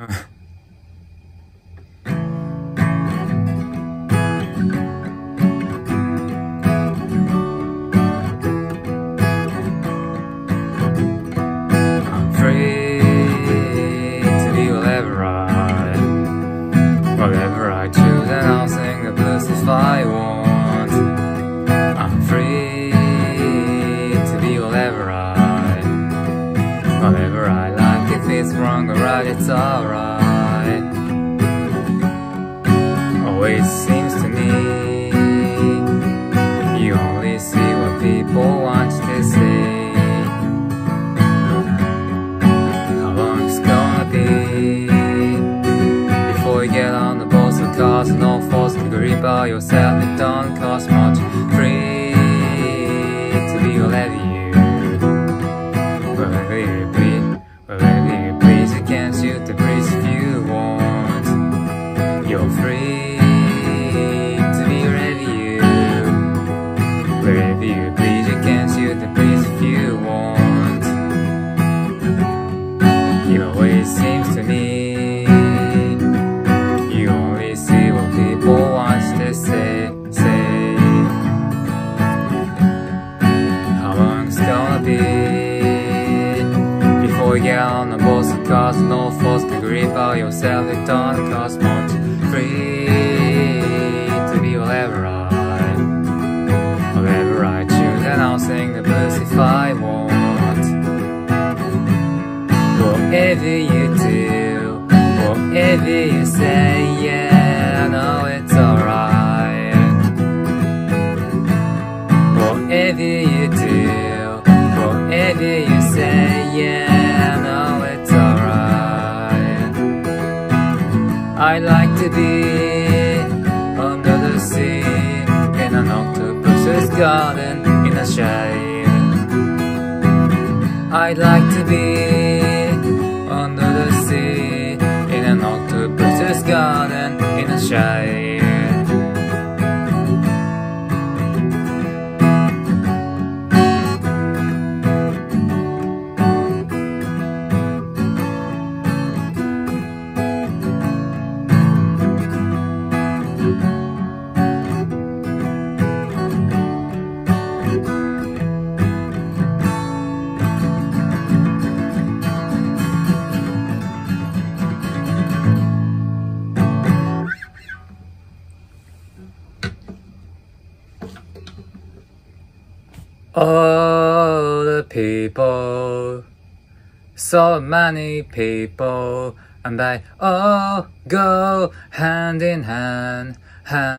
I'm free to be whatever I, whatever It's wrong or right, it's alright. Always seems to me you only see what people want to see. How long it's gonna be before you get on the bus or and no force to agree by yourself? It don't You the if you want. It always seems to me you only see what people want to say, say. How long it's gonna be before you get on the bus? It costs no force to agree by yourself. It don't cost much. I'll sing the blues if I want. Whatever you do, whatever you say, yeah, I know it's alright. Whatever you do, whatever you say, yeah, I know it's alright. I like to be garden in a shade. I'd like to be under the sea in an octopus's garden in a shade. All the people, so many people, and they all go hand in hand, hand.